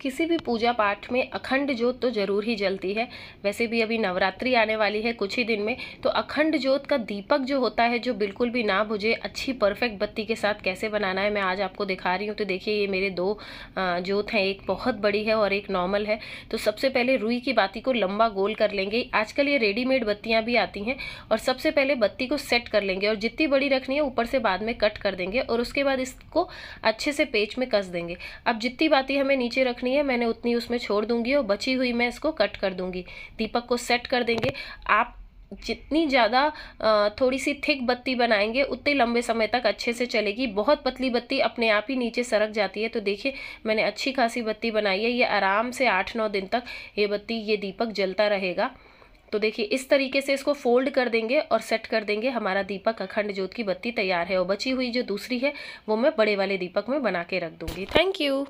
किसी भी पूजा पाठ में अखंड जोत तो ज़रूर ही जलती है। वैसे भी अभी नवरात्रि आने वाली है कुछ ही दिन में तो अखंड जोत का दीपक जो होता है, जो बिल्कुल भी ना बुझे, अच्छी परफेक्ट बत्ती के साथ कैसे बनाना है, मैं आज आपको दिखा रही हूँ। तो देखिए, ये मेरे दो जोत हैं, एक बहुत बड़ी है और एक नॉर्मल है। तो सबसे पहले रुई की बाती को लंबा गोल कर लेंगे। आजकल ये रेडीमेड बत्तियाँ भी आती हैं और सबसे पहले बत्ती को सेट कर लेंगे और जितनी बड़ी रखनी है, ऊपर से बाद में कट कर देंगे और उसके बाद इसको अच्छे से पेच में कस देंगे। अब जितनी बाती हमें नीचे रखनी रखनी है, मैंने उतनी उसमें छोड़ दूँगी और बची हुई मैं इसको कट कर दूँगी। दीपक को सेट कर देंगे। आप जितनी ज़्यादा थोड़ी सी थिक बत्ती बनाएँगे, उतने लंबे समय तक अच्छे से चलेगी। बहुत पतली बत्ती अपने आप ही नीचे सरक जाती है। तो देखिए, मैंने अच्छी खासी बत्ती बनाई है। ये आराम से आठ नौ दिन तक ये बत्ती, ये दीपक जलता रहेगा। तो देखिए, इस तरीके से इसको फोल्ड कर देंगे और सेट कर देंगे। हमारा दीपक अखंड जोत की बत्ती तैयार है और बची हुई जो दूसरी है, वो मैं बड़े वाले दीपक में बना के रख दूँगी। Thank you